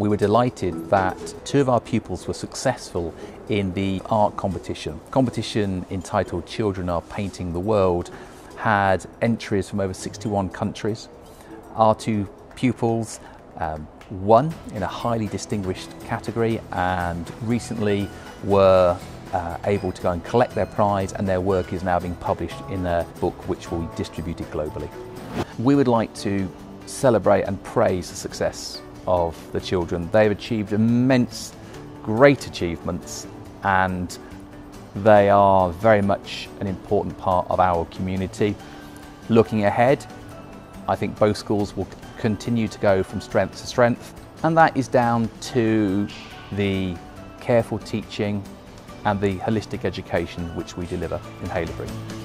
We were delighted that two of our pupils were successful in the art competition. Competition entitled Children Are Painting the World had entries from over 61 countries. Our two pupils um, won in a highly distinguished category and recently were uh, able to go and collect their prize and their work is now being published in a book which will be distributed globally. We would like to celebrate and praise the success of the children. They've achieved immense, great achievements and they are very much an important part of our community. Looking ahead, I think both schools will continue to go from strength to strength and that is down to the careful teaching and the holistic education which we deliver in Haileybury.